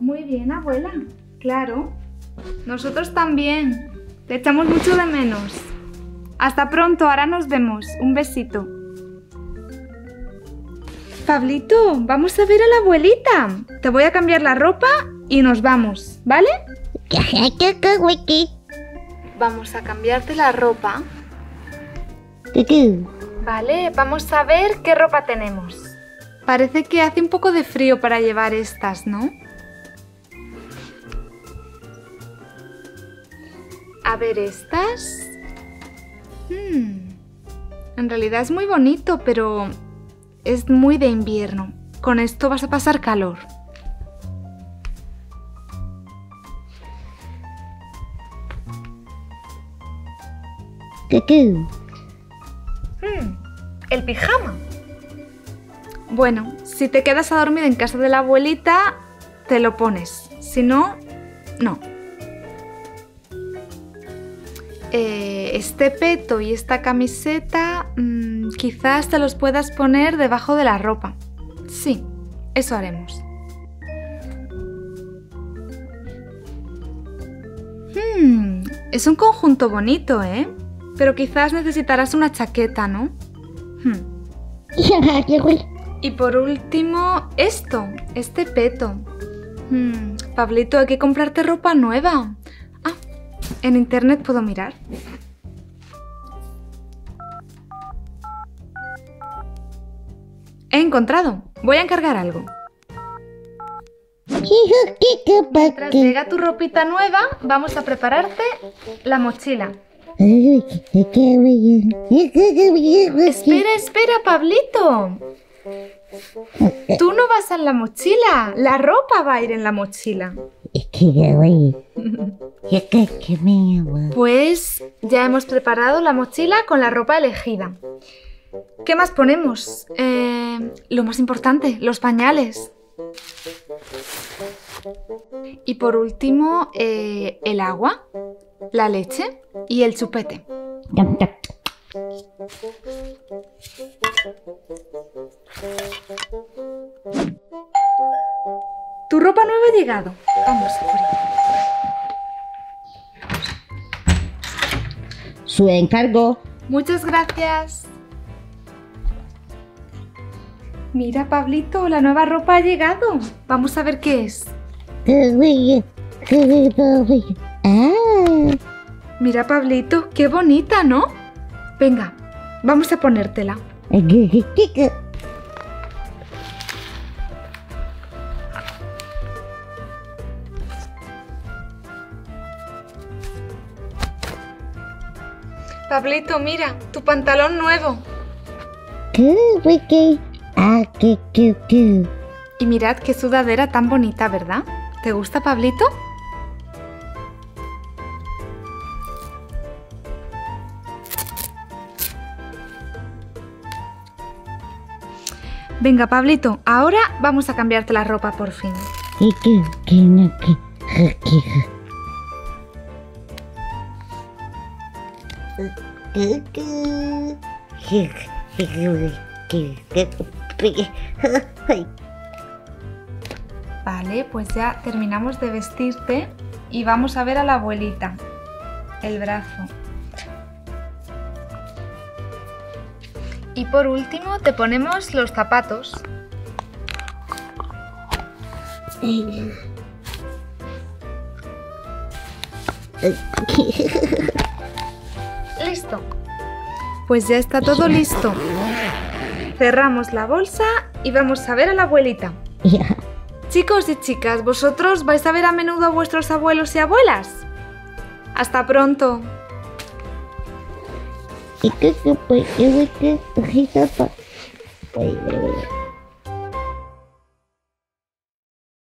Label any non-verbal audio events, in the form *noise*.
Muy bien, abuela. Claro. Nosotros también. Te echamos mucho de menos. Hasta pronto, ahora nos vemos. Un besito. Pablito, vamos a ver a la abuelita. Te voy a cambiar la ropa y nos vamos, ¿vale? Vamos a cambiarte la ropa. Vale, vamos a ver qué ropa tenemos. Parece que hace un poco de frío para llevar estas, ¿no? A ver, estas... Hmm, En realidad es muy bonito, pero es muy de invierno. Con esto vas a pasar calor. Hmm, El pijama. Bueno, si te quedas a dormir en casa de la abuelita, te lo pones. Si no, no. Eh, este peto y esta camiseta mm, quizás te los puedas poner debajo de la ropa. Sí, eso haremos. Hmm, es un conjunto bonito, ¿eh? Pero quizás necesitarás una chaqueta, ¿no? Hmm. *laughs* Y por último, esto, este peto. Hmm, Pablito, hay que comprarte ropa nueva. En internet puedo mirar. He encontrado. Voy a encargar algo. Mientras llega tu ropita nueva, vamos a prepararte la mochila. Espera, espera, Pablito. Tú no vas en la mochila. La ropa va a ir en la mochila. Pues ya hemos preparado la mochila con la ropa elegida. ¿Qué más ponemos? Eh, lo más importante, los pañales. Y por último, eh, el agua, la leche y el chupete. Tu ropa nueva ha llegado. Vamos a Su encargo. Muchas gracias. Mira, Pablito, la nueva ropa ha llegado. Vamos a ver qué es. Ah, Mira, Pablito, qué bonita, ¿no? Venga, vamos a ponértela. Pablito, mira, tu pantalón nuevo. Ah. Y mirad qué sudadera tan bonita, ¿verdad? ¿Te gusta, Pablito? Venga, Pablito, ahora vamos a cambiarte la ropa por fin. Vale, pues ya terminamos de vestirte y vamos a ver a la abuelita. El brazo. Y por último te ponemos los zapatos. *laughs* Pues ya está todo listo. Cerramos la bolsa y vamos a ver a la abuelita. Chicos y chicas, ¿vosotros vais a ver a menudo a vuestros abuelos y abuelas? Hasta pronto.